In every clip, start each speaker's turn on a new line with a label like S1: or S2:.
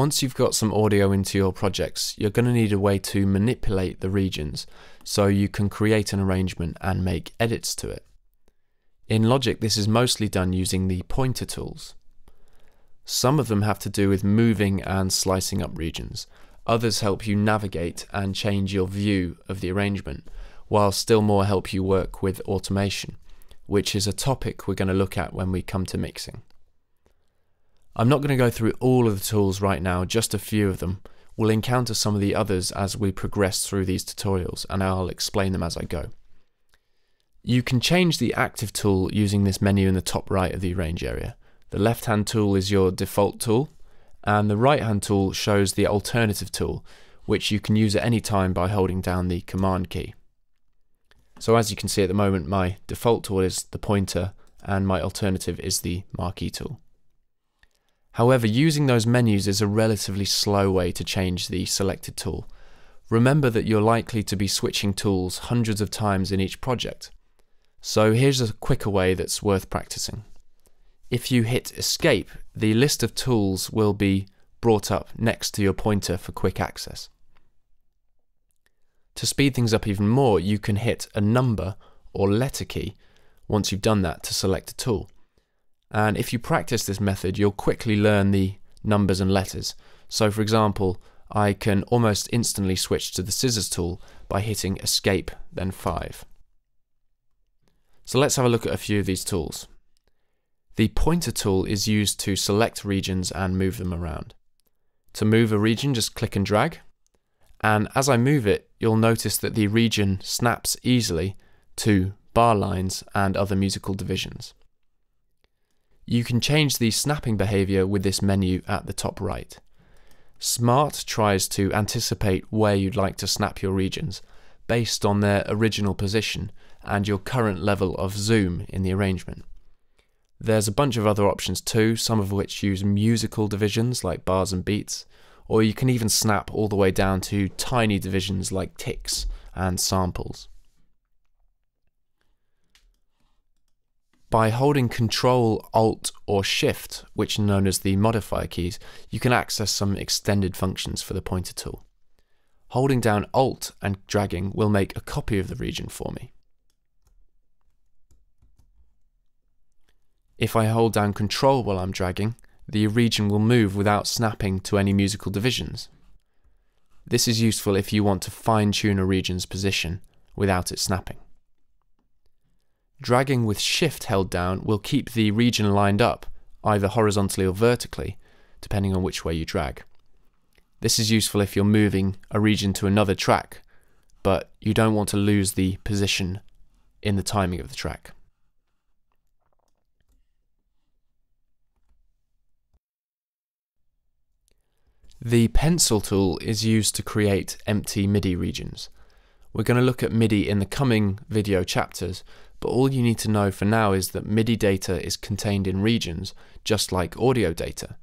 S1: Once you've got some audio into your projects, you're going to need a way to manipulate the regions so you can create an arrangement and make edits to it. In Logic, this is mostly done using the pointer tools. Some of them have to do with moving and slicing up regions. Others help you navigate and change your view of the arrangement, while still more help you work with automation, which is a topic we're going to look at when we come to mixing. I'm not going to go through all of the tools right now, just a few of them. We'll encounter some of the others as we progress through these tutorials, and I'll explain them as I go. You can change the active tool using this menu in the top right of the arrange area. The left hand tool is your default tool, and the right hand tool shows the alternative tool, which you can use at any time by holding down the command key. So as you can see at the moment, my default tool is the pointer, and my alternative is the marquee tool. However, using those menus is a relatively slow way to change the selected tool. Remember that you're likely to be switching tools hundreds of times in each project. So here's a quicker way that's worth practicing. If you hit escape, the list of tools will be brought up next to your pointer for quick access. To speed things up even more, you can hit a number or letter key once you've done that to select a tool. And if you practice this method, you'll quickly learn the numbers and letters. So for example, I can almost instantly switch to the scissors tool by hitting escape, then 5. So let's have a look at a few of these tools. The pointer tool is used to select regions and move them around. To move a region, just click and drag. And as I move it, you'll notice that the region snaps easily to bar lines and other musical divisions. You can change the snapping behavior with this menu at the top right. Smart tries to anticipate where you'd like to snap your regions based on their original position and your current level of zoom in the arrangement. There's a bunch of other options too, some of which use musical divisions like bars and beats, or you can even snap all the way down to tiny divisions like ticks and samples. By holding Control, Alt, or Shift, which are known as the modifier keys, you can access some extended functions for the pointer tool. Holding down Alt and dragging will make a copy of the region for me. If I hold down Control while I'm dragging, the region will move without snapping to any musical divisions. This is useful if you want to fine-tune a region's position without it snapping. Dragging with shift held down will keep the region lined up, either horizontally or vertically, depending on which way you drag. This is useful if you're moving a region to another track, but you don't want to lose the position in the timing of the track. The pencil tool is used to create empty MIDI regions. We're going to look at MIDI in the coming video chapters, but all you need to know for now is that MIDI data is contained in regions, just like audio data.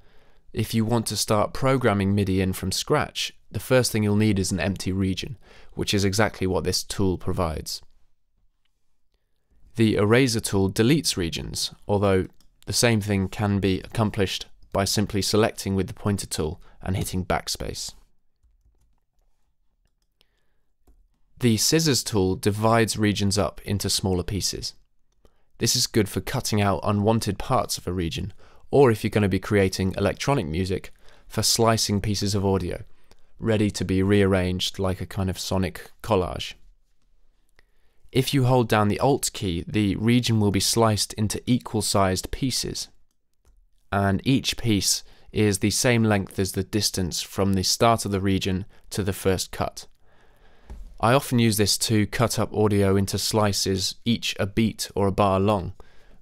S1: If you want to start programming MIDI in from scratch, the first thing you'll need is an empty region, which is exactly what this tool provides. The eraser tool deletes regions, although the same thing can be accomplished by simply selecting with the pointer tool and hitting backspace. The scissors tool divides regions up into smaller pieces. This is good for cutting out unwanted parts of a region, or if you're going to be creating electronic music, for slicing pieces of audio, ready to be rearranged like a kind of sonic collage. If you hold down the Alt key, the region will be sliced into equal sized pieces, and each piece is the same length as the distance from the start of the region to the first cut. I often use this to cut up audio into slices, each a beat or a bar long,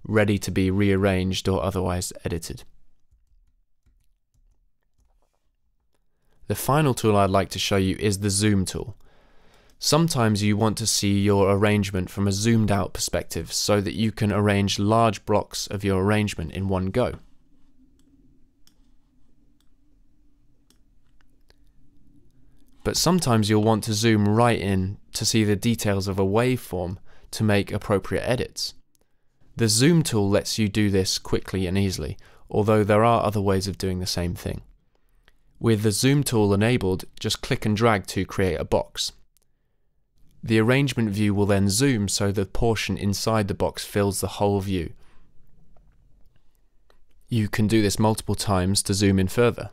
S1: ready to be rearranged or otherwise edited. The final tool I'd like to show you is the zoom tool. Sometimes you want to see your arrangement from a zoomed out perspective so that you can arrange large blocks of your arrangement in one go. But sometimes you'll want to zoom right in to see the details of a waveform to make appropriate edits. The zoom tool lets you do this quickly and easily, although there are other ways of doing the same thing. With the zoom tool enabled, just click and drag to create a box. The arrangement view will then zoom so the portion inside the box fills the whole view. You can do this multiple times to zoom in further.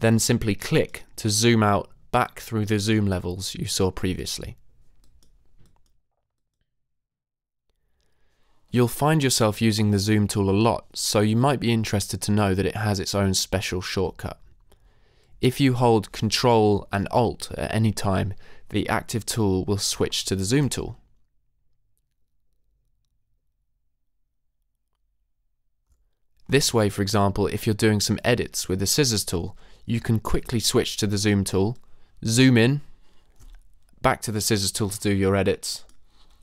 S1: Then simply click to zoom out back through the zoom levels you saw previously. You'll find yourself using the zoom tool a lot, so you might be interested to know that it has its own special shortcut. If you hold Ctrl and Alt at any time, the active tool will switch to the zoom tool. This way, for example, if you're doing some edits with the scissors tool, you can quickly switch to the zoom tool, zoom in, back to the scissors tool to do your edits,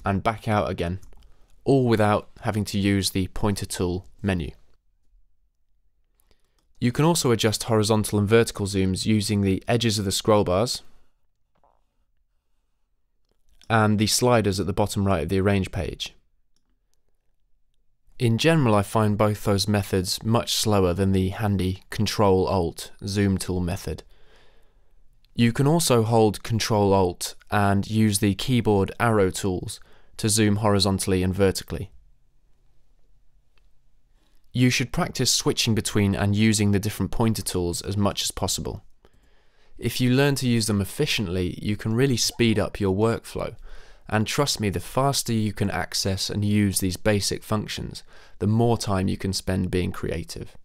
S1: and back out again all without having to use the pointer tool menu. You can also adjust horizontal and vertical zooms using the edges of the scroll bars and the sliders at the bottom right of the arrange page. In general, I find both those methods much slower than the handy Control Alt zoom tool method. You can also hold Control Alt and use the keyboard arrow tools to zoom horizontally and vertically. You should practice switching between and using the different pointer tools as much as possible. If you learn to use them efficiently, you can really speed up your workflow. And trust me, the faster you can access and use these basic functions, the more time you can spend being creative.